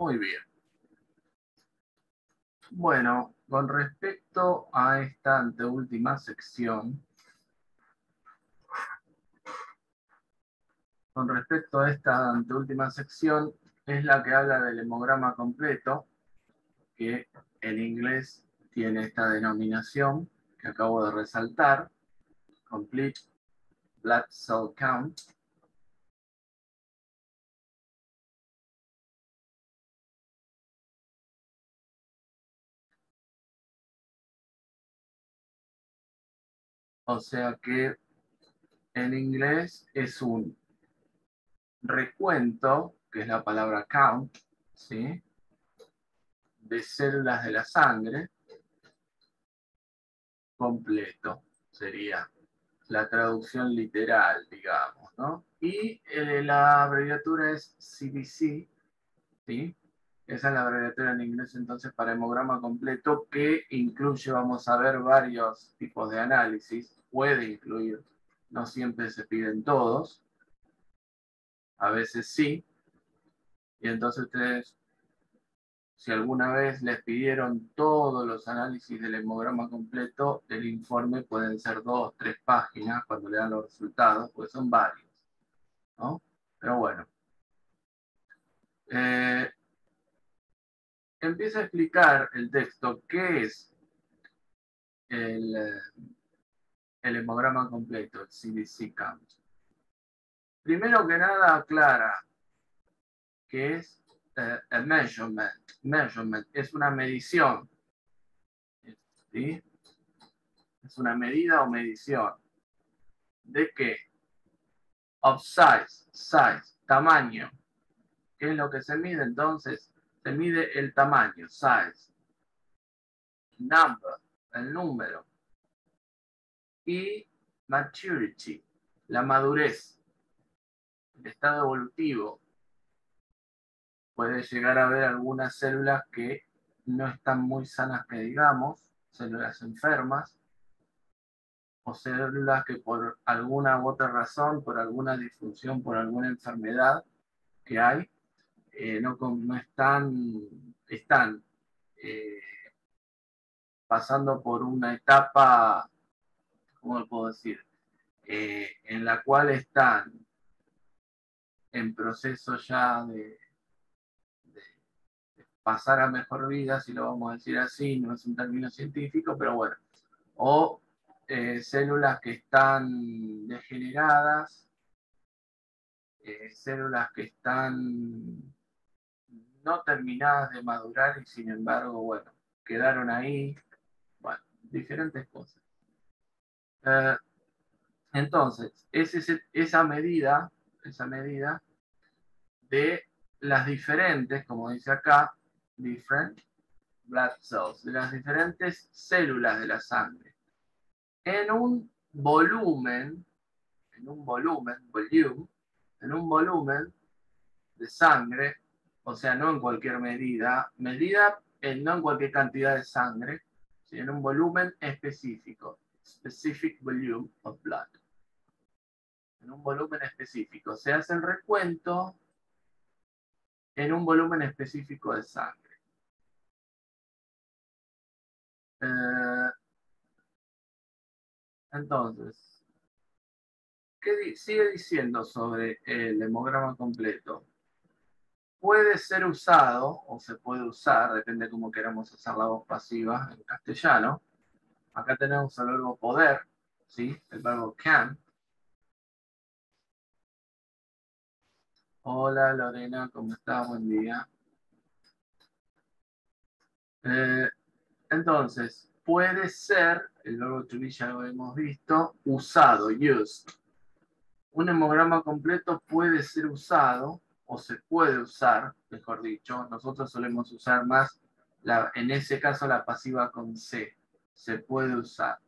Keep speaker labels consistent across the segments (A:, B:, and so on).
A: Muy bien. Bueno, con respecto a esta anteúltima sección, con respecto a esta anteúltima sección, es la que habla del hemograma completo, que en inglés tiene esta denominación que acabo de resaltar, Complete Blood Cell Count. O sea que en inglés es un recuento, que es la palabra count, ¿sí? de células de la sangre completo, sería la traducción literal, digamos, ¿no? Y eh, la abreviatura es CBC, ¿sí? Esa es la abreviatura en inglés entonces para hemograma completo que incluye, vamos a ver, varios tipos de análisis, puede incluir, no siempre se piden todos, a veces sí, y entonces ustedes si alguna vez les pidieron todos los análisis del hemograma completo, el informe pueden ser dos, tres páginas cuando le dan los resultados, pues son varios. ¿no? Pero bueno. Eh, empieza a explicar el texto qué es el, el hemograma completo, el CDC count. Primero que nada aclara que es eh, a measurement. Measurement es una medición. ¿Sí? Es una medida o medición. ¿De qué? Of size. Size. Tamaño. ¿Qué es lo que se mide entonces? Se mide el tamaño. Size. Number. El número. Y maturity. La madurez. El estado evolutivo puede llegar a haber algunas células que no están muy sanas que digamos, células enfermas, o células que por alguna u otra razón, por alguna disfunción, por alguna enfermedad que hay, eh, no, están, están eh, pasando por una etapa, ¿cómo lo puedo decir? Eh, en la cual están en proceso ya de, pasar a mejor vida, si lo vamos a decir así, no es un término científico, pero bueno, o células que están degeneradas, células que están no terminadas de madurar y sin embargo, bueno, quedaron ahí, bueno, diferentes cosas. Eh, entonces, es esa medida, esa medida de las diferentes, como dice acá, different blood cells, de las diferentes células de la sangre, en un volumen, en un volumen, volume, en un volumen de sangre, o sea, no en cualquier medida, medida en, no en cualquier cantidad de sangre, sino en un volumen específico, specific volume of blood. En un volumen específico. Se hace el recuento en un volumen específico de sangre. Eh, entonces, ¿qué sigue diciendo sobre el hemograma completo? Puede ser usado, o se puede usar, depende de cómo queramos hacer la voz pasiva en castellano. Acá tenemos el verbo poder, ¿sí? El verbo can. Hola Lorena, ¿cómo estás? Buen día. Eh, entonces, puede ser, el verbo to be ya lo hemos visto, usado, used. Un hemograma completo puede ser usado, o se puede usar, mejor dicho. Nosotros solemos usar más, la, en ese caso, la pasiva con C. Se puede usar.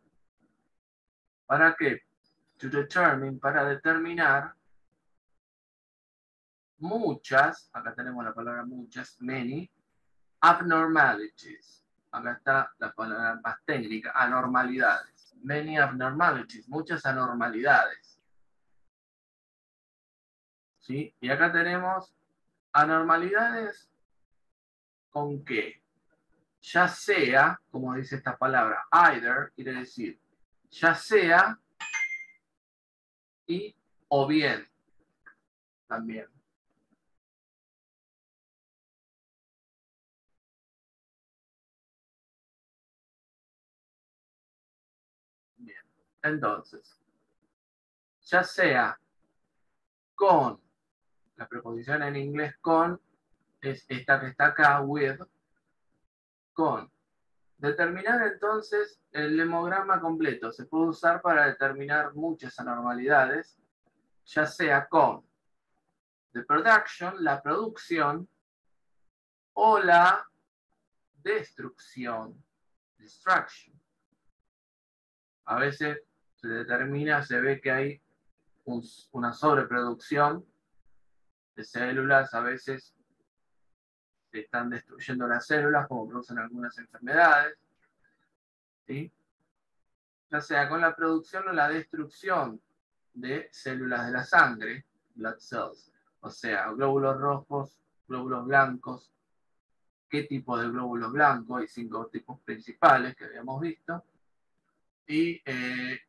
A: ¿Para qué? To determine, para determinar muchas, acá tenemos la palabra muchas, many, abnormalities acá está la palabra más técnica, anormalidades. Many abnormalities, muchas anormalidades. ¿Sí? Y acá tenemos anormalidades con qué? Ya sea, como dice esta palabra, either, quiere decir, ya sea y o bien también. Entonces, ya sea con, la preposición en inglés con, es esta que está acá, with, con. Determinar entonces el lemograma completo se puede usar para determinar muchas anormalidades, ya sea con the production, la producción, o la destrucción, destruction. A veces se determina, se ve que hay una sobreproducción de células, a veces se están destruyendo las células, como producen algunas enfermedades, ¿sí? ya sea con la producción o la destrucción de células de la sangre, blood cells, o sea, glóbulos rojos, glóbulos blancos, qué tipo de glóbulos blancos, hay cinco tipos principales que habíamos visto, y, eh,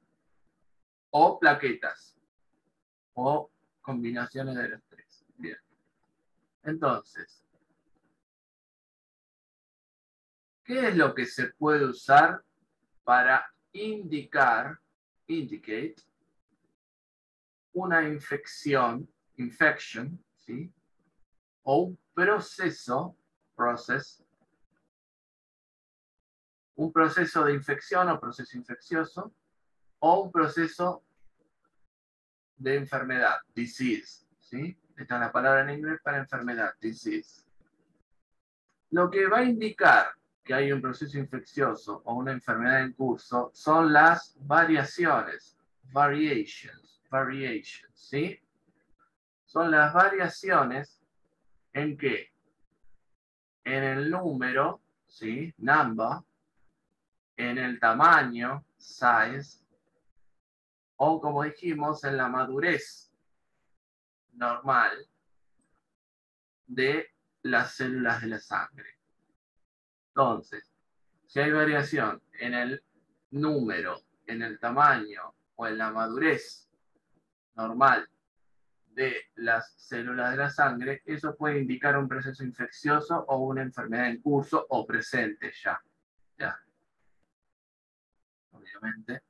A: o plaquetas, o combinaciones de los. Bien. Entonces, ¿qué es lo que se puede usar para indicar, indicate, una infección, infection, ¿sí? O un proceso, process, un proceso de infección o proceso infeccioso, o un proceso de enfermedad, disease. ¿sí? Esta es la palabra en inglés para enfermedad, disease. Lo que va a indicar que hay un proceso infeccioso o una enfermedad en curso son las variaciones, variations, variations, ¿sí? Son las variaciones en que en el número, ¿sí? Number, en el tamaño, size, o como dijimos, en la madurez normal de las células de la sangre. Entonces, si hay variación en el número, en el tamaño o en la madurez normal de las células de la sangre, eso puede indicar un proceso infeccioso o una enfermedad en curso o presente ya. Ya. Obviamente.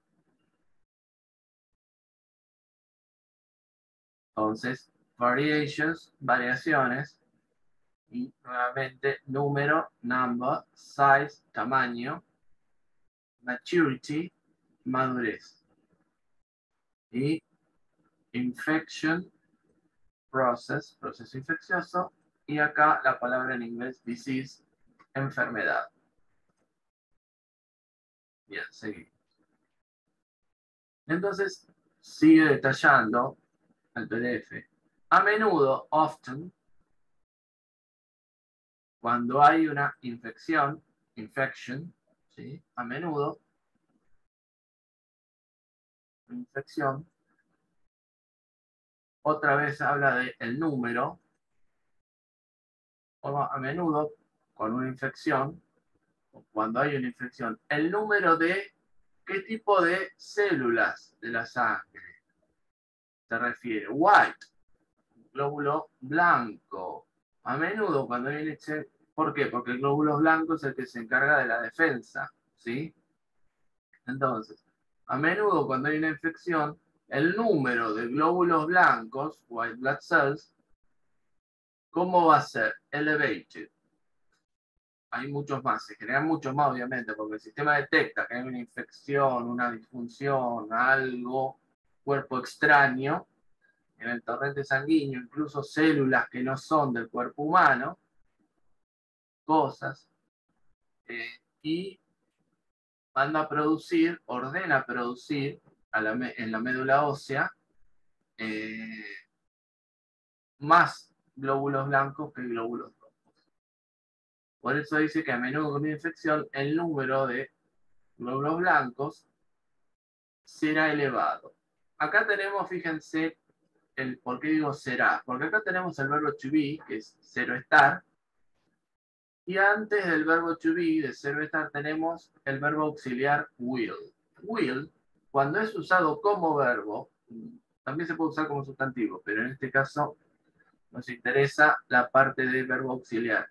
A: Entonces, variations, variaciones, y nuevamente número, number, size, tamaño, maturity, madurez. Y infection, process, proceso infeccioso, y acá la palabra en inglés, disease, enfermedad. Bien, seguimos. Entonces, sigue detallando al PDF. A menudo, often, cuando hay una infección, infection, ¿sí? a menudo, infección, otra vez habla de el número, o a menudo, con una infección, cuando hay una infección, el número de qué tipo de células de la sangre se refiere. White, glóbulo blanco. A menudo cuando viene... ¿Por qué? Porque el glóbulo blanco es el que se encarga de la defensa. ¿Sí? Entonces, a menudo cuando hay una infección, el número de glóbulos blancos, white blood cells, ¿cómo va a ser? Elevated. Hay muchos más, se generan muchos más obviamente, porque el sistema detecta que hay una infección, una disfunción, algo cuerpo extraño, en el torrente sanguíneo, incluso células que no son del cuerpo humano, cosas, eh, y manda a producir, ordena producir en la médula ósea eh, más glóbulos blancos que glóbulos rojos. Por eso dice que a menudo con una infección el número de glóbulos blancos será elevado. Acá tenemos, fíjense, el por qué digo será. Porque acá tenemos el verbo to be, que es cero estar, Y antes del verbo to be, de ser o estar, tenemos el verbo auxiliar will. Will, cuando es usado como verbo, también se puede usar como sustantivo, pero en este caso nos interesa la parte del verbo auxiliar.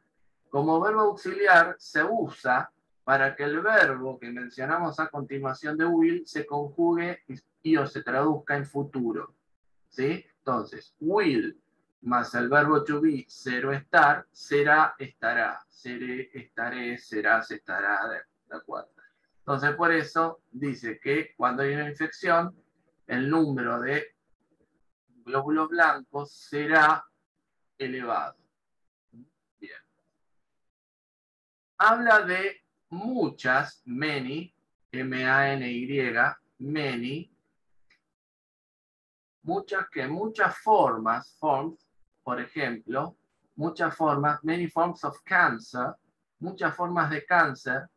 A: Como verbo auxiliar se usa para que el verbo que mencionamos a continuación de will se conjugue y, o se traduzca en futuro. ¿Sí? Entonces, will más el verbo to be, ser o estar, será, estará, seré, estaré, será, se estará, de acuerdo. Entonces, por eso dice que cuando hay una infección, el número de glóbulos blancos será elevado. Bien. Habla de muchas, many, M-A-N-Y, many, muchas que muchas formas, forms, por ejemplo, muchas formas, many forms of cancer, muchas formas de cáncer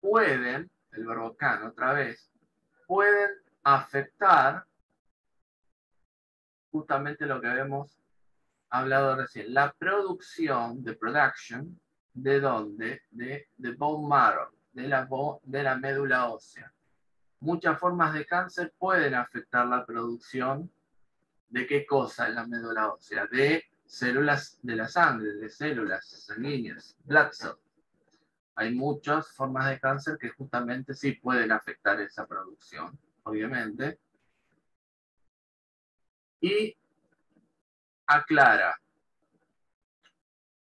A: pueden, el verbo can otra vez, pueden afectar justamente lo que habíamos hablado recién, la producción de production, ¿de dónde? De, de bone marrow, de la, de la médula ósea. Muchas formas de cáncer pueden afectar la producción ¿De qué cosa en la médula ósea? De células de la sangre, de células sanguíneas, blood cells. Hay muchas formas de cáncer que justamente sí pueden afectar esa producción, obviamente. Y aclara.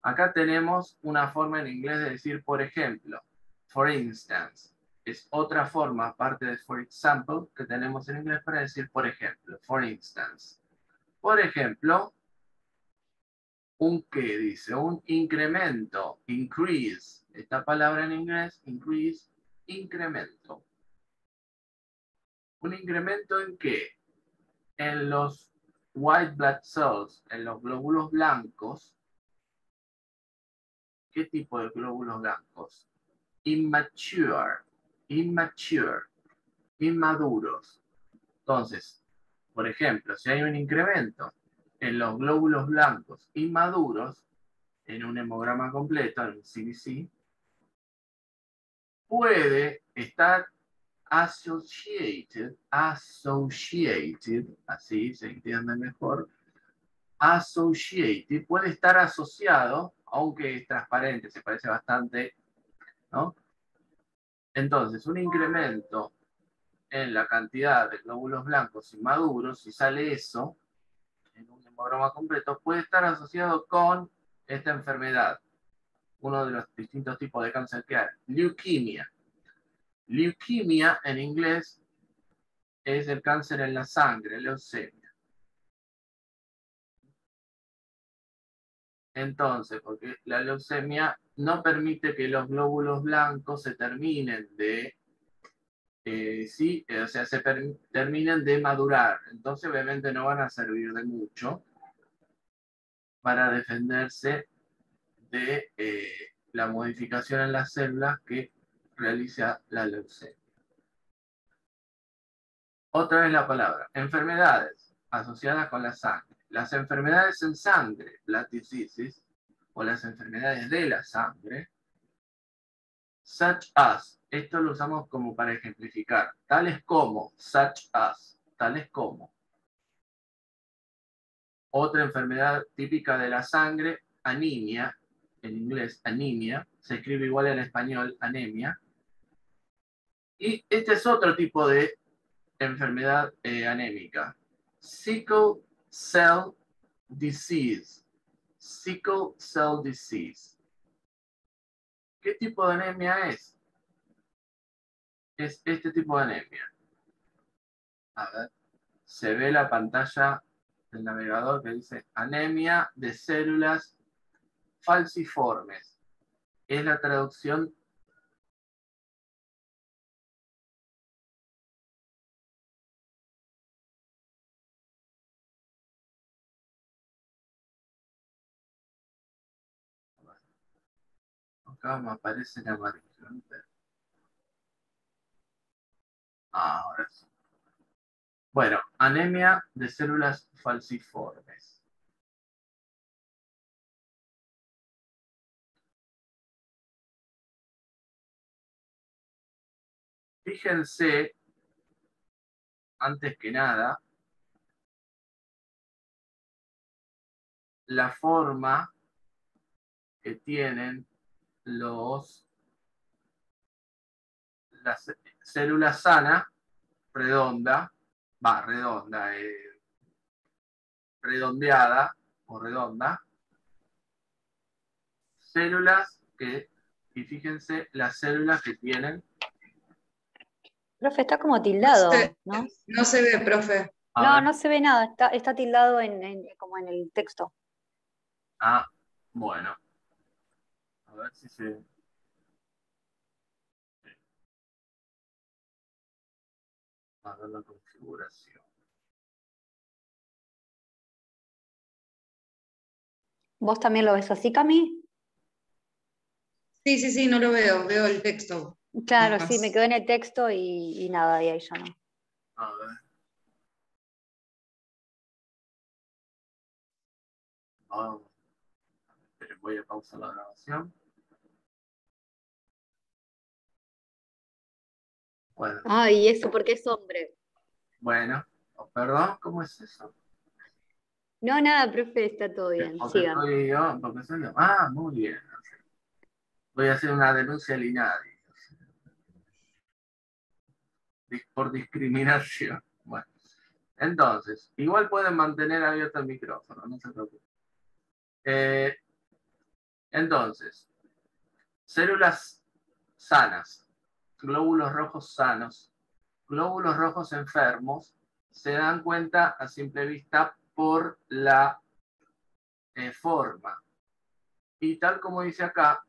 A: Acá tenemos una forma en inglés de decir, por ejemplo, for instance. Es otra forma, aparte de for example, que tenemos en inglés para decir, por ejemplo, for instance. Por ejemplo, un qué dice, un incremento, increase. Esta palabra en inglés, increase, incremento. ¿Un incremento en qué? En los white blood cells, en los glóbulos blancos. ¿Qué tipo de glóbulos blancos? Immature, immature, inmaduros. Entonces, por ejemplo, si hay un incremento en los glóbulos blancos inmaduros, en un hemograma completo, en un CBC, puede estar associated, associated, así se entiende mejor, associated, puede estar asociado, aunque es transparente, se parece bastante, ¿no? Entonces, un incremento en la cantidad de glóbulos blancos inmaduros, si sale eso en un hemograma completo, puede estar asociado con esta enfermedad, uno de los distintos tipos de cáncer que hay, leuquimia. Leuquimia en inglés es el cáncer en la sangre, leucemia. Entonces, porque la leucemia no permite que los glóbulos blancos se terminen de eh, sí, eh, o sea, se terminan de madurar. Entonces, obviamente, no van a servir de mucho para defenderse de eh, la modificación en las células que realiza la leucemia. Otra vez la palabra. Enfermedades asociadas con la sangre. Las enfermedades en sangre, diseases, o las enfermedades de la sangre, such as esto lo usamos como para ejemplificar. Tales como, such as, tales como. Otra enfermedad típica de la sangre, anemia, en inglés anemia, se escribe igual en español anemia. Y este es otro tipo de enfermedad eh, anémica. Sickle cell disease. Sickle cell disease. ¿Qué tipo de anemia es? es este tipo de anemia. A ver, se ve la pantalla del navegador que dice anemia de células falciformes. Es la traducción acá me aparece la margen. Ahora sí. Bueno, anemia de células falciformes. Fíjense, antes que nada, la forma que tienen los las células sana redonda, va, redonda, eh, redondeada o redonda, células que, y fíjense las células que tienen.
B: Profe, está como tildado, ¿no?
C: No se ve, profe.
B: no, no se ve nada, está, está tildado en, como en el texto.
A: Ah, bueno. A ver si se... A ver la configuración.
B: ¿Vos también lo ves así, Cami?
C: Sí, sí, sí, no lo veo, veo el texto.
B: Claro, sí, me quedo en el texto y, nada, y ahí ya no.
A: A ver. Vamos. Voy a pausar la grabación.
B: Bueno. Ah, y eso porque es hombre.
A: Bueno, perdón, ¿cómo es eso?
B: No, nada, profe, está todo bien.
A: Porque soy yo, porque soy yo. Ah, muy bien. Voy a hacer una denuncia al INADI. Por discriminación. Bueno. Entonces, igual pueden mantener abierto el micrófono, no se preocupen. Eh, entonces, células sanas, glóbulos rojos sanos, glóbulos rojos enfermos, se dan cuenta a simple vista por la eh, forma. Y tal como dice acá,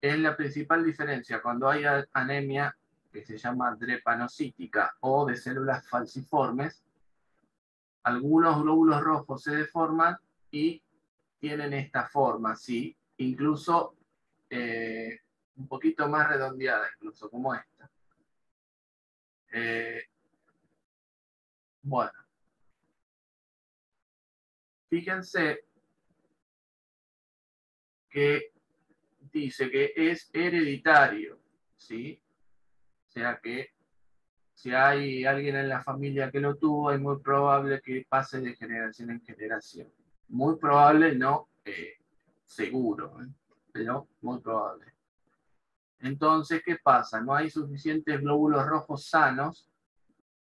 A: es la principal diferencia cuando hay anemia que se llama drepanocítica o de células falciformes, algunos glóbulos rojos se deforman y tienen esta forma, ¿sí? Incluso eh, un poquito más redondeada, incluso como esta. Eh, bueno. Fíjense que dice que es hereditario, ¿sí? O sea que si hay alguien en la familia que lo tuvo, es muy probable que pase de generación en generación. Muy probable, no eh, seguro, ¿eh? pero muy probable. Entonces, ¿qué pasa? No hay suficientes glóbulos rojos sanos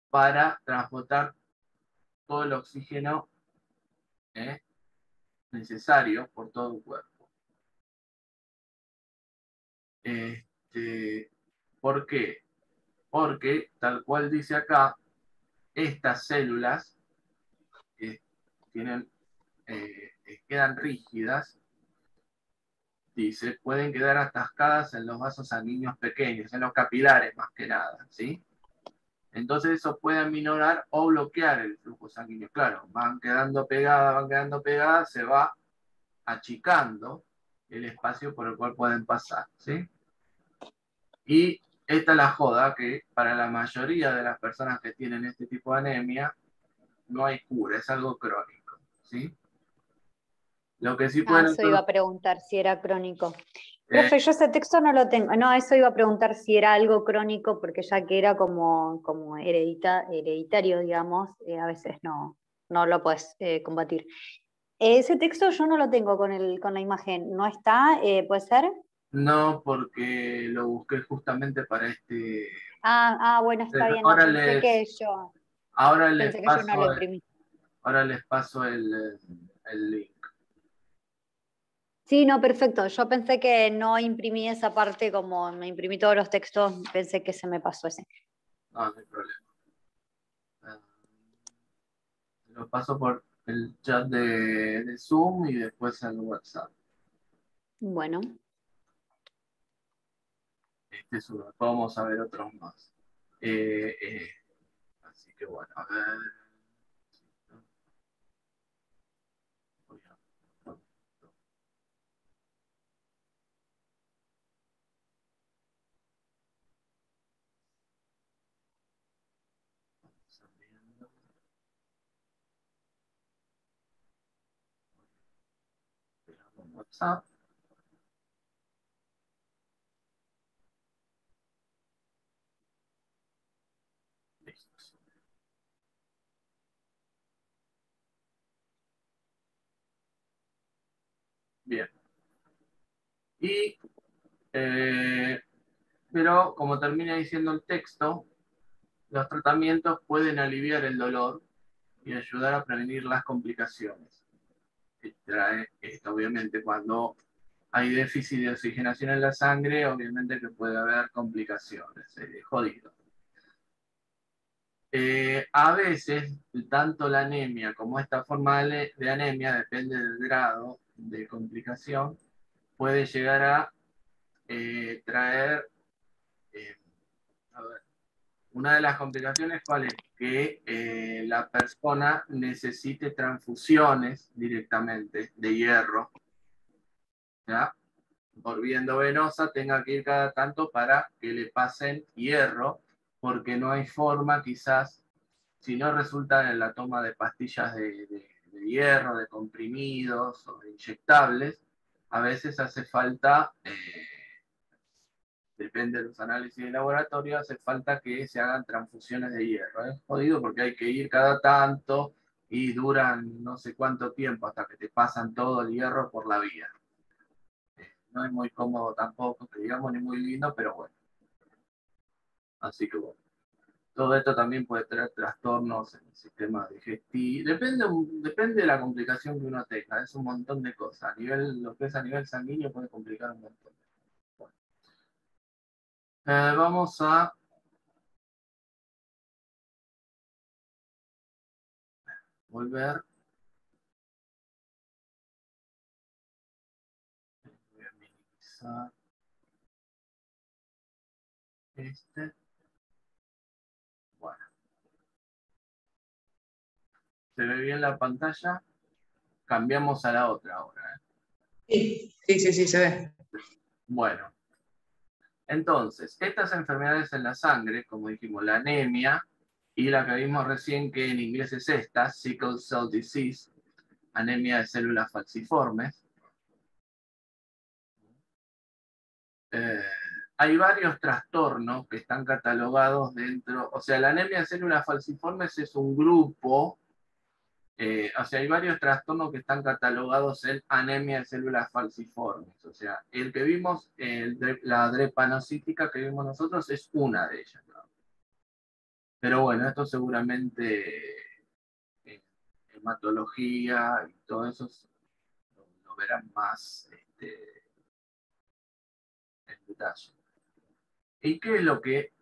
A: para transportar todo el oxígeno ¿eh? necesario por todo el cuerpo. Este, ¿Por qué? Porque, tal cual dice acá, estas células tienen eh, quedan rígidas, dice, pueden quedar atascadas en los vasos sanguíneos pequeños, en los capilares más que nada, ¿sí? Entonces eso puede aminorar o bloquear el flujo sanguíneo. Claro, van quedando pegadas, van quedando pegadas, se va achicando el espacio por el cual pueden pasar, ¿sí? Y esta es la joda que para la mayoría de las personas que tienen este tipo de anemia no hay cura, es algo crónico, ¿sí? Lo que sí
B: ah, eso iba a preguntar si era crónico. Profe, yo ese texto no lo tengo. No, eso iba a preguntar si era algo crónico, porque ya que era como, como hereditario, digamos, eh, a veces no, no lo puedes eh, combatir. Ese texto yo no lo tengo con, el, con la imagen. ¿No está? Eh, ¿Puede ser?
A: No, porque lo busqué justamente para este.
B: Ah, ah bueno, está bien.
A: Ahora les, yo. Ahora les paso, ahora les paso el, el link.
B: Sí, no, perfecto. Yo pensé que no imprimí esa parte como me imprimí todos los textos, pensé que se me pasó ese.
A: No, no hay problema. Ah, lo paso por el chat de, Zoom y después al WhatsApp.
B: Bueno.
A: Este es uno. Vamos a ver otros más. Eh, eh, así que bueno, a ver. WhatsApp. Bien. Y, eh, pero como termina diciendo el texto, los tratamientos pueden aliviar el dolor y ayudar a prevenir las complicaciones trae esto, obviamente, cuando hay déficit de oxigenación en la sangre, obviamente que puede haber complicaciones, eh, jodido. A veces, tanto la anemia como esta forma de anemia, depende del grado de complicación, puede llegar a eh, traer, una de las complicaciones cuál es que la persona necesite transfusiones directamente de hierro ¿ya? por viendo venosa tenga que ir cada tanto para que le pasen hierro, porque no hay forma quizás, si no resulta en la toma de pastillas de, hierro, de comprimidos o de inyectables, a veces hace falta, eh, depende de los análisis de laboratorio, hace falta que se hagan transfusiones de hierro. Es jodido porque hay que ir cada tanto y duran no sé cuánto tiempo hasta que te pasan todo el hierro por la vía no es muy cómodo tampoco, digamos, ni muy lindo, pero bueno. Así que bueno. Todo esto también puede tener trastornos en el sistema digestivo. Depende, depende de la complicación que uno tenga. Es un montón de cosas. A nivel, lo que es a nivel sanguíneo puede complicar un montón. Eh, vamos a volver este. Bueno. ¿Se ve bien la pantalla? Cambiamos a la otra ahora.
C: ¿eh? Sí, sí, sí, se ve.
A: Bueno. Entonces, estas enfermedades en la sangre, como dijimos, la anemia y la que vimos recién que en inglés es esta, sickle cell disease, anemia de células falciformes, Eh, hay varios trastornos que están catalogados dentro, o sea, la anemia de células falciformes es un grupo, eh, o sea, hay varios trastornos que están catalogados en anemia de células falciformes, o sea, el que vimos, la drepanocítica que vimos nosotros es una de ellas. Pero bueno, esto seguramente en hematología y todo eso lo, verán más. Este, ¿Y qué es lo que,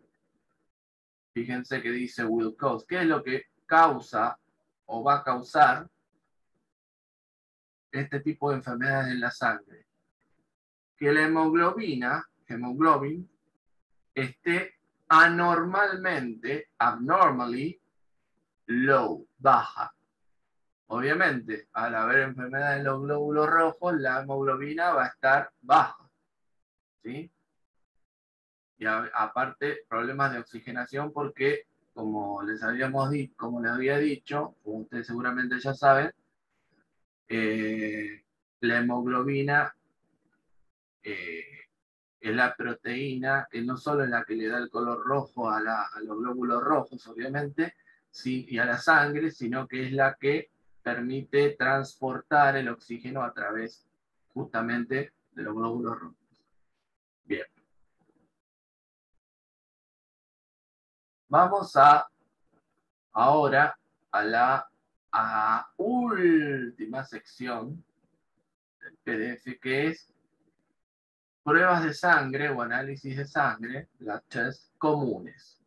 A: fíjense que dice cause, qué es lo que causa o va a causar este tipo de enfermedades en la sangre? Que la hemoglobina, hemoglobin, esté anormalmente, abnormally low, baja. Obviamente, al haber enfermedad en los glóbulos rojos, la hemoglobina va a estar baja. ¿Sí? y aparte problemas de oxigenación porque, como les habíamos como les había dicho, como ustedes seguramente ya saben, eh, la hemoglobina eh, es la proteína que no solo es la que le da el color rojo a, los glóbulos rojos, obviamente, y a la sangre, sino que es la que permite transportar el oxígeno a través justamente de los glóbulos rojos. Bien. Vamos a ahora a la última sección del PDF que es pruebas de sangre o análisis de sangre, las test comunes.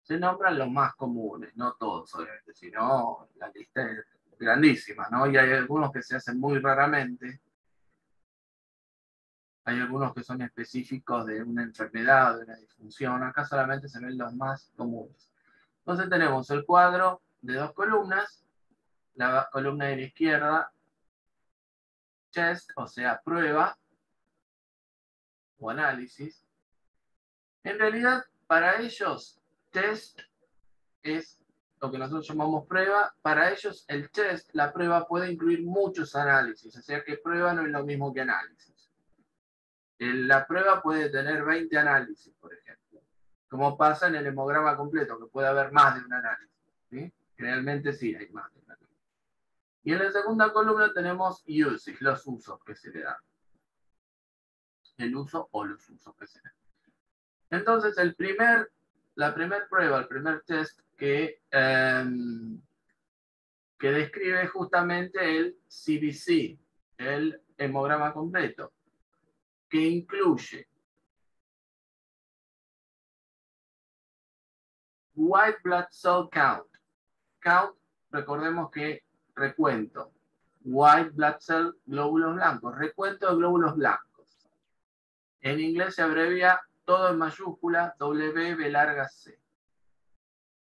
A: Se nombran los más comunes, no todos obviamente, sino la lista es grandísima, ¿no? Y hay algunos que se hacen muy raramente, hay algunos que son específicos de una enfermedad, de una disfunción. Acá solamente se ven los más comunes. Entonces tenemos el cuadro de dos columnas. La columna de la izquierda, test, o sea, prueba o análisis. En realidad, para ellos, test es lo que nosotros llamamos prueba. Para ellos, el test, la prueba, puede incluir muchos análisis. O sea que prueba no es lo mismo que análisis. La prueba puede tener 20 análisis, por ejemplo, como pasa en el hemograma completo, que puede haber más de un análisis. Realmente sí hay más de un análisis. Y en la segunda columna tenemos usage, los usos que se le dan. el uso o los usos que se den. Entonces, el primer, la primera prueba, el primer test que, em, que describe justamente el CBC, el hemograma completo, que incluye white blood cell count. Count, recordemos que recuento. White blood cell, glóbulos blancos. Recuento de glóbulos blancos. En inglés se abrevia todo en mayúscula, W, larga C.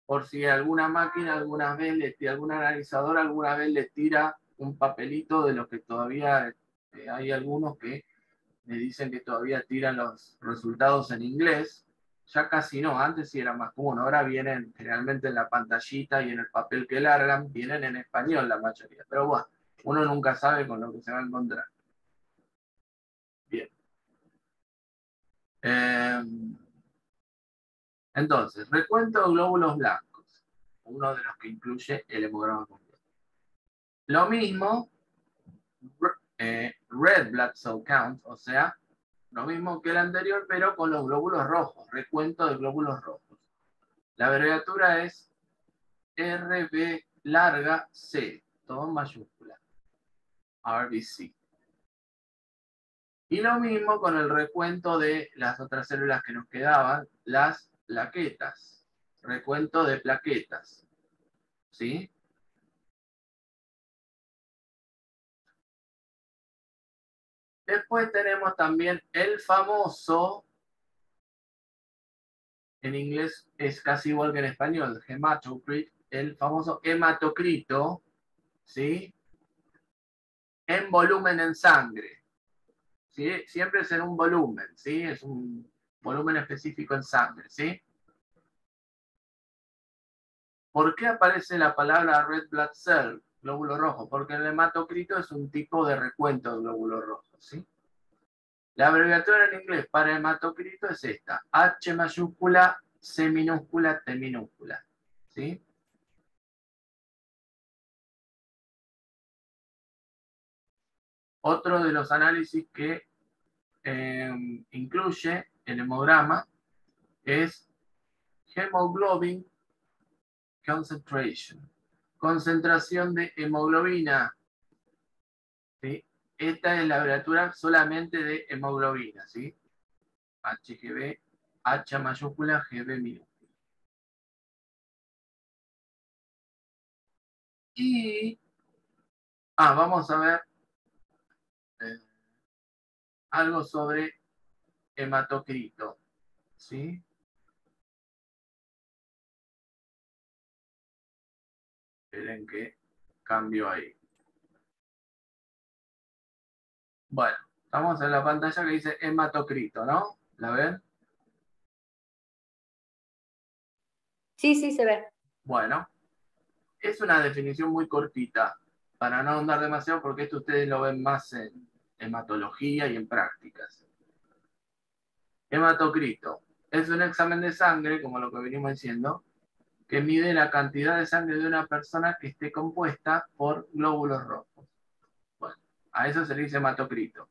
A: Por si alguna máquina alguna vez, le, algún analizador alguna vez le tira un papelito de lo que todavía eh, hay algunos que me dicen que todavía tiran los resultados en inglés. Ya casi no, antes sí era más común. Ahora vienen generalmente en la pantallita y en el papel que largan, vienen en español la mayoría. Pero bueno, uno nunca sabe con lo que se va a encontrar. Bien. Em, entonces, recuento de glóbulos blancos, uno de los que incluye el hemograma completo. Lo mismo, eh, red blood cell count, o sea, lo mismo que el anterior, pero con los glóbulos rojos, recuento de glóbulos rojos. La abreviatura es RB larga C, todo en mayúscula. RBC. Y lo mismo con el recuento de las otras células que nos quedaban, las plaquetas. Recuento de plaquetas. ¿Sí? Después tenemos también el famoso, en inglés es casi igual que en español, hematocrit, el famoso hematocrito, ¿sí? En volumen en sangre. ¿sí? Siempre es en un volumen, ¿sí? Es un volumen específico en sangre, ¿sí? ¿Por qué aparece la palabra red blood cell? Glóbulo rojo, porque el hematocrito es un tipo de recuento de glóbulo rojo, ¿sí? La abreviatura en inglés para hematocrito es esta, H mayúscula, C minúscula, T minúscula, ¿sí? Otro de los análisis que em, incluye el hemograma es hemoglobin concentration concentración de hemoglobina. Esta es la abreviatura solamente de hemoglobina, ¿sí? HGB, H mayúscula, GB minúscula. Y, ah, vamos a ver eh, algo sobre hematocrito, ¿sí? Esperen que cambio ahí. Bueno, estamos en la pantalla que dice hematocrito, ¿no? ¿La ven?
B: Sí, sí, se ve.
A: Bueno, es una definición muy cortita, para no ahondar demasiado, porque esto ustedes lo ven más en hematología y en prácticas. Hematocrito es un examen de sangre, como lo que venimos diciendo, que mide la cantidad de sangre de una persona que esté compuesta por glóbulos rojos. Bueno, a eso se le dice hematocrito.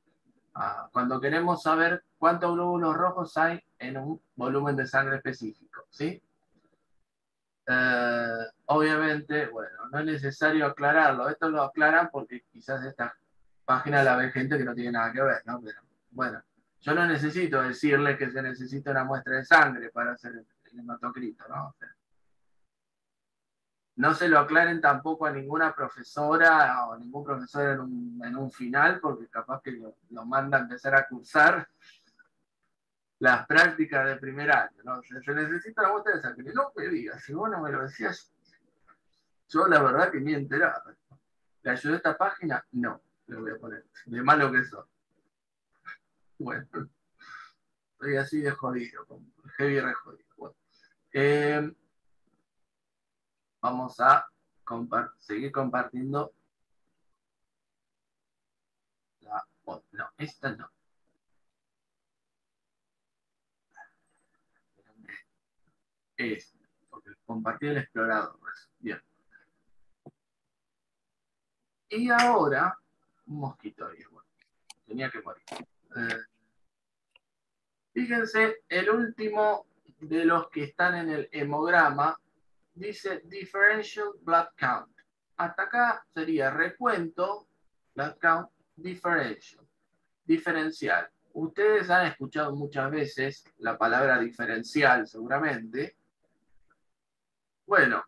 A: Ah, cuando queremos saber cuántos glóbulos rojos hay en un volumen de sangre específico, ¿sí? Eh, obviamente, bueno, no es necesario aclararlo. Esto lo aclaran porque quizás esta página la ve gente que no tiene nada que ver, ¿no? Pero bueno, yo no necesito decirle que se necesita una muestra de sangre para hacer el hematocrito, ¿no? No se lo aclaren tampoco a ninguna profesora o ningún profesor en un, en un final, porque capaz que lo, lo, manda a empezar a cursar las prácticas de primer año. ¿no? Se necesita la muestra de sangre. No me digas, si vos no me lo decías, yo la verdad que ni enterado. ¿Le ayudó esta página? No, le voy a poner. De malo que eso. Bueno, estoy así de jodido, heavy re jodido. Bueno. Eh, vamos a seguir compartiendo la no, esta no. Es, porque compartir el explorador. Bien. Y ahora, un mosquito ahí, bueno, tenía que morir. Eh, Fíjense, el último de los que están en el hemograma dice differential blood count. Hasta acá sería recuento, blood count, differential, diferencial. Ustedes han escuchado muchas veces la palabra diferencial, seguramente. Bueno,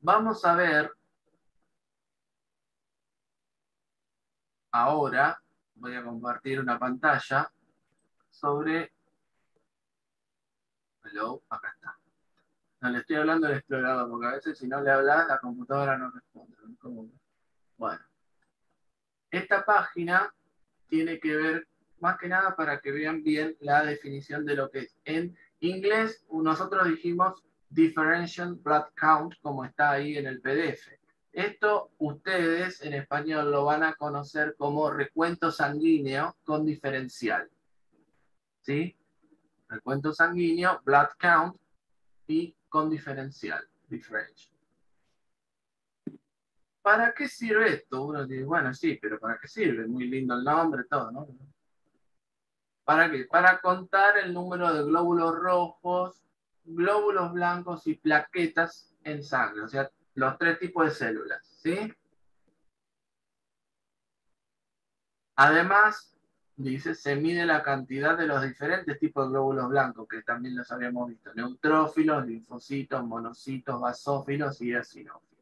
A: vamos a ver ahora, voy a compartir una pantalla sobre... Hello, acá. No le estoy hablando del explorador, porque a veces si no le hablas, la computadora no responde. Bueno, esta página tiene que ver más que nada para que vean bien la definición de lo que es. En inglés, nosotros dijimos differential blood count, como está ahí en el PDF. Esto ustedes en español lo van a conocer como recuento sanguíneo con diferencial. ¿Sí? Recuento sanguíneo, blood count y con diferencial, differential. ¿Para qué sirve esto? Uno dice, bueno, sí, pero ¿para qué sirve? Muy lindo el nombre, todo, ¿no? ¿Para qué? Para contar el número de glóbulos rojos, glóbulos blancos y plaquetas en sangre. O sea, los tres tipos de células, ¿sí? Además, dice, se mide la cantidad de los diferentes tipos de glóbulos blancos, que también los habíamos visto, neutrófilos, linfocitos, monocitos, basófilos y eosinófilos.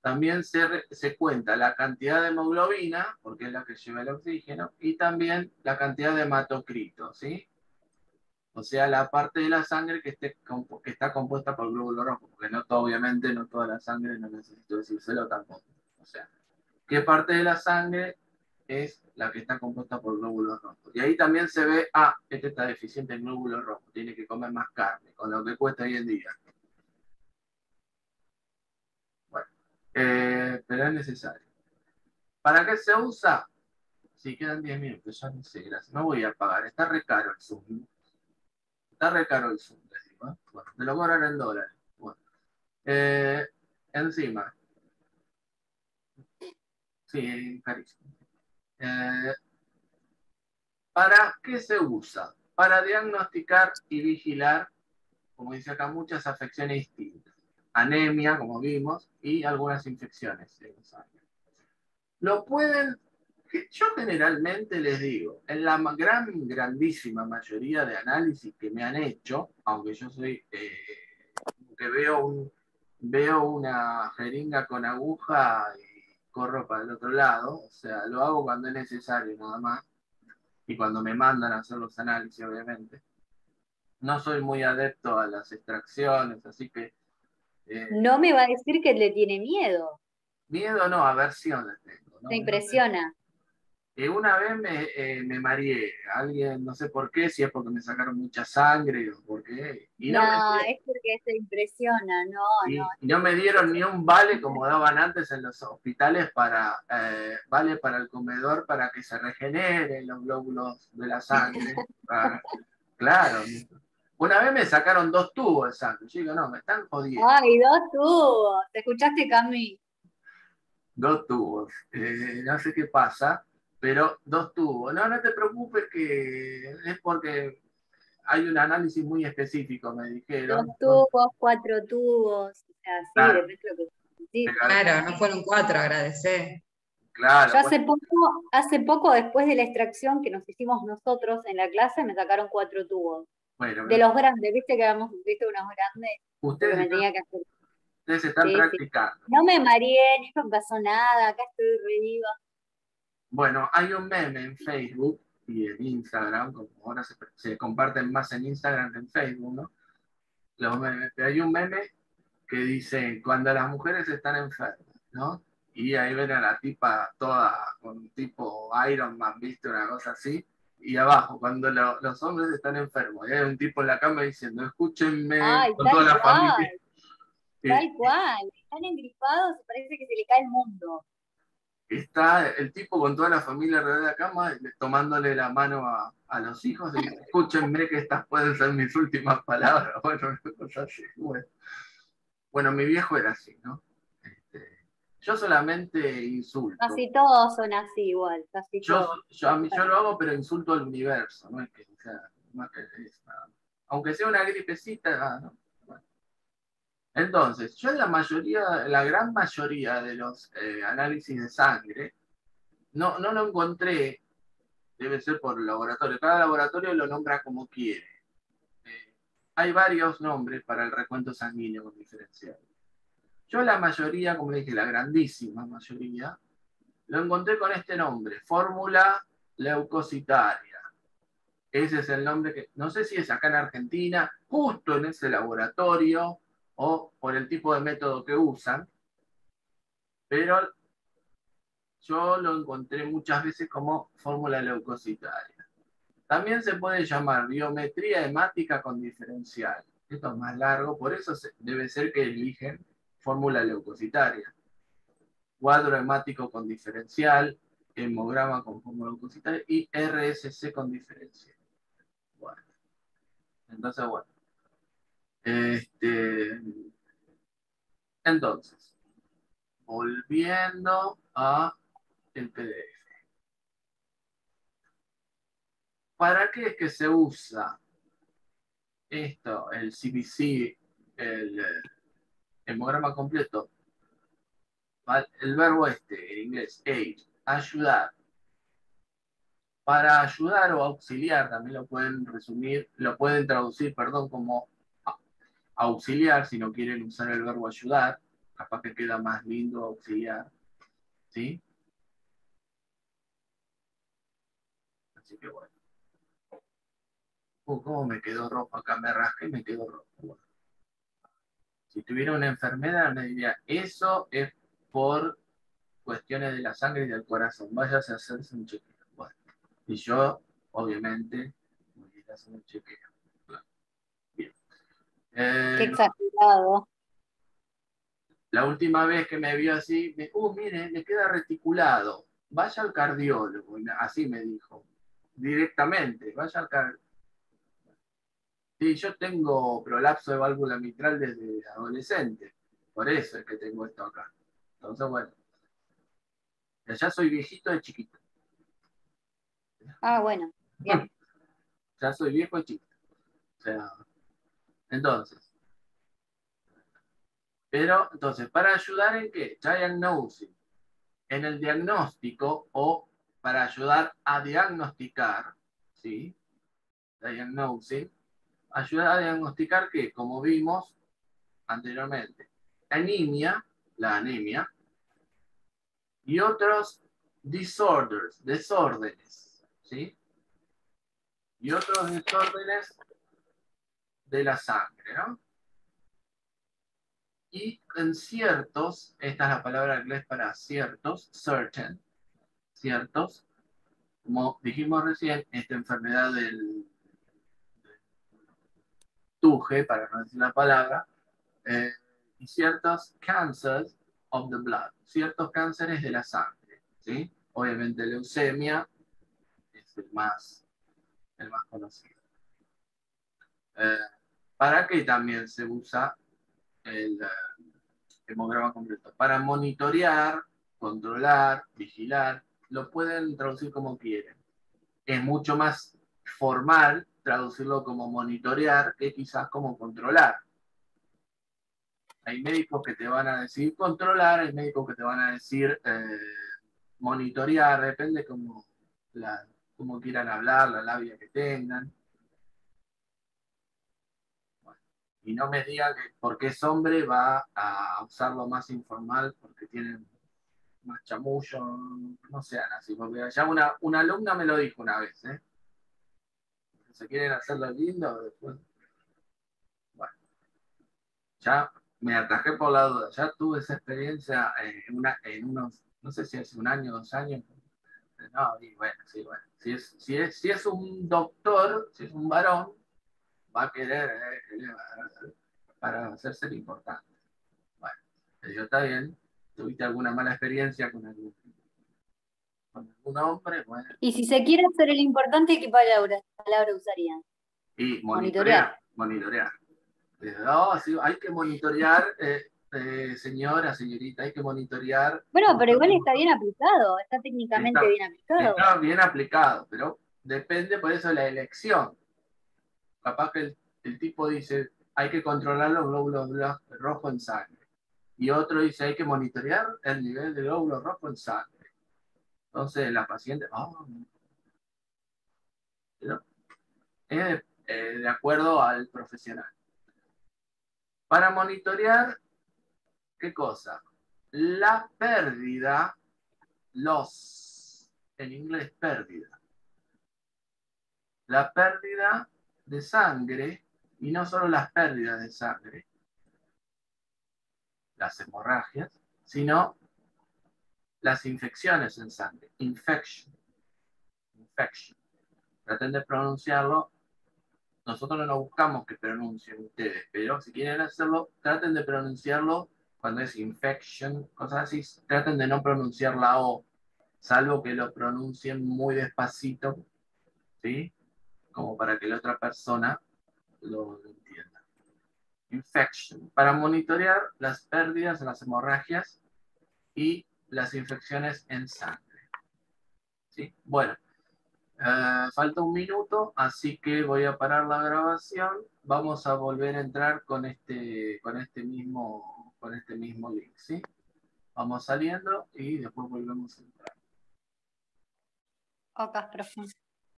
A: También se, se, cuenta la cantidad de hemoglobina, porque es la que lleva el oxígeno, y también la cantidad de hematocrito, ¿sí? O sea, la parte de la sangre que, esté, que está compuesta por glóbulos rojos, porque no todo, obviamente, no toda la sangre, no necesito decírselo tampoco. O sea, ¿qué parte de la sangre es la que está compuesta por glóbulos rojos? Y ahí también se ve, ah, este está deficiente en glóbulos rojos, tiene que comer más carne, con lo que cuesta hoy en día. Bueno, eh, pero es necesario. ¿Para qué se usa? Si quedan 10 minutos, ya no sé, gracias. No voy a pagar, está re caro el Zoom. Está re caro el Zoom, les digo. ¿eh? Bueno, me lo cobran en dólares. Bueno. Eh, encima. Sí, carísimo. Eh, ¿Para qué se usa? Para diagnosticar y vigilar, como dice acá, muchas afecciones distintas. Anemia, como vimos, y algunas infecciones Lo pueden yo generalmente les digo, en la gran, grandísima mayoría de análisis que me han hecho, aunque yo soy, eh, que veo, un, veo una jeringa con aguja y corro para el otro lado, o sea, lo hago cuando es necesario nada más, y cuando me mandan a hacer los análisis, obviamente. No soy muy adepto a las extracciones, así que...
B: Eh, no me va a decir que le tiene miedo.
A: Miedo no, aversión le tengo.
B: ¿no? impresiona
A: una vez me, eh, me mareé, alguien, no sé por qué, si es porque me sacaron mucha sangre o por qué.
B: no, es porque se impresiona, no,
A: y,
B: no.
A: no me dieron ni un vale como daban antes en los hospitales para, eh, vale para el comedor para que se regeneren los glóbulos de la sangre. claro. Una vez me sacaron dos tubos de sangre. Yo digo, no, me están jodiendo.
B: Ay, dos tubos. ¿Te escuchaste, Cami?
A: Dos tubos. Eh, no sé qué pasa pero dos tubos. No, no te preocupes que es porque hay un análisis muy específico, me dijeron.
B: Dos tubos, cuatro tubos, claro.
C: Claro, no fueron cuatro, agradecer.
A: Claro.
B: Yo hace poco, hace poco, después de la extracción que nos hicimos nosotros en la clase, me sacaron cuatro tubos. Bueno, de los grandes, viste que habíamos visto unos grandes.
A: Ustedes, están, que hacer. ustedes están practicando.
B: No me mareé, ni me pasó nada, acá estoy re
A: bueno, hay un meme en Facebook y en Instagram, como ahora se, comparten más en Instagram que en Facebook, ¿no? Los memes, pero hay un meme que dice, cuando las mujeres están enfermas, ¿no? Y ahí ven a la tipa toda con tipo Iron Man, ¿viste? Una cosa así. Y abajo, cuando los hombres están enfermos, y hay un tipo en la cama diciendo, escúchenme con toda la familia.
B: Tal cual, están engripados y parece que se le cae el mundo
A: está el tipo con toda la familia alrededor de la cama, tomándole la mano a, a los hijos y escúchenme que estas pueden ser mis últimas palabras. Bueno, Bueno. mi viejo era así, ¿no? Este, Yo solamente insulto.
B: Casi todos son así igual, casi
A: Yo,
B: todos.
A: yo, a mí- yo lo hago, pero insulto al universo, no es que sea, es. Aunque sea una gripecita, ah, ¿no? Entonces, yo en la mayoría, la gran mayoría de los eh, análisis de sangre, no, no lo encontré, debe ser por laboratorio, cada laboratorio lo nombra como quiere. Eh, hay varios nombres para el recuento sanguíneo diferencial. Yo la mayoría, como dije, la grandísima mayoría, lo encontré con este nombre, fórmula leucocitaria. Ese es el nombre que, no sé si es acá en Argentina, justo en ese laboratorio o por el tipo de método que usan, pero yo lo encontré muchas veces como fórmula leucocitaria. También se puede llamar biometría hemática con diferencial. Esto es más largo, por eso debe ser que eligen fórmula leucocitaria. Cuadro hemático con diferencial, hemograma con fórmula leucocitaria y RSC con diferencial. Entonces, bueno. Este, entonces, volviendo a el PDF. ¿Para qué es que se usa esto, el CBC, el eh, hemograma completo? El verbo este, en inglés, ayudar. Para ayudar o auxiliar, también lo pueden resumir, lo pueden traducir, perdón, como auxiliar, si no quieren usar el verbo ayudar, capaz que queda más lindo auxiliar, ¿sí? Así que bueno. Uh, ¿Cómo me quedó rojo acá? Me rasqué y me quedó. Bueno. Si tuviera una enfermedad, me diría, eso es por cuestiones de la sangre y del corazón. Váyase a hacerse un chequeo. Bueno. Y yo, obviamente, voy a hacer un chequeo. Eh,
B: Qué exagerado.
A: la última vez que me vio así, me, uh, mire, le queda reticulado. Vaya al cardiólogo. Así me dijo. Directamente, vaya al cardiólogo. Sí, yo tengo prolapso de válvula mitral desde adolescente. Por eso es que tengo esto acá. Entonces, bueno. Ya soy viejito de chiquito.
B: Ah, bueno. Bien.
A: Ya soy viejo de chiquito. O sea, entonces. Pero, entonces, ¿para ayudar en qué? Diagnosing. En el diagnóstico o para ayudar a diagnosticar, ¿sí? Diagnosing. Ayuda a diagnosticar que, como vimos anteriormente, anemia, la anemia, y otros disorders, desórdenes, ¿sí? Y otros desórdenes de la sangre, ¿no? Y en ciertos, esta es la palabra en inglés para ciertos, certain, ciertos, como dijimos recién, esta enfermedad del tuje, para no decir la palabra, eh, y ciertos cancers of the blood, ciertos cánceres de la sangre, ¿sí? Obviamente leucemia es el más, el más conocido. Eh, ¿Para qué también se usa el eh, hemograma completo? Para monitorear, controlar, vigilar, lo pueden traducir como quieren. Es mucho más formal traducirlo como monitorear que quizás como controlar. Hay médicos que te van a decir controlar, hay médicos que te van a decir eh, monitorear, depende como, la, como quieran hablar, la labia que tengan. Bueno, y no me digan que porque es hombre va a usarlo más informal porque tienen más chamullo, no sean así, porque ya una, una alumna me lo dijo una vez, ¿eh? Se quieren hacerlo lindo, después. Bueno, ya me atajé por la duda, ya tuve esa experiencia en, una, en unos, no sé si hace un año, dos años. No, y bueno, sí, bueno. Si es, si es, si es un doctor, si es un varón, va a querer eh, para hacerse lo importante. Bueno, yo está bien, tuviste alguna mala experiencia con algún, con algún hombre, bueno,
B: Y si se quiere hacer el importante, ¿qué palabra, palabra usarían?
A: y
B: Monitorear.
A: monitorear. Monitorear. Eh, No, sí, hay que monitorear, eh, eh, señora, señorita, hay que monitorear.
B: Bueno, pero igual está bien aplicado, está técnicamente
A: Está-
B: bien aplicado.
A: Está bien aplicado, pero depende por eso de la elección. Capaz que el, tipo dice, hay que controlar los glóbulos rojos en sangre. Y otro dice, hay que monitorear el nivel de glóbulos rojos en sangre. Entonces la paciente, ah, eh, de acuerdo al profesional. Para monitorear, ¿qué cosa? La pérdida, los, en inglés pérdida. La pérdida de sangre, y no solo las pérdidas de sangre, las hemorragias, sino las infecciones en sangre. Infection. Infection. Traten de pronunciarlo. Nosotros no buscamos que pronuncien ustedes, pero si quieren hacerlo, traten de pronunciarlo cuando es infection, cosas así. Traten de no pronunciar la O, salvo que lo pronuncien muy despacito, ¿sí? Como para que la otra persona lo entienda. Infection. Para monitorear las pérdidas, las hemorragias y las infecciones en sangre. ¿Sí? Bueno, eh, falta un minuto, así que voy a parar la grabación. Vamos a volver a entrar con este, con este, mismo, con este mismo link. ¿sí? Vamos saliendo y después volvemos a entrar.
B: Ok, profe.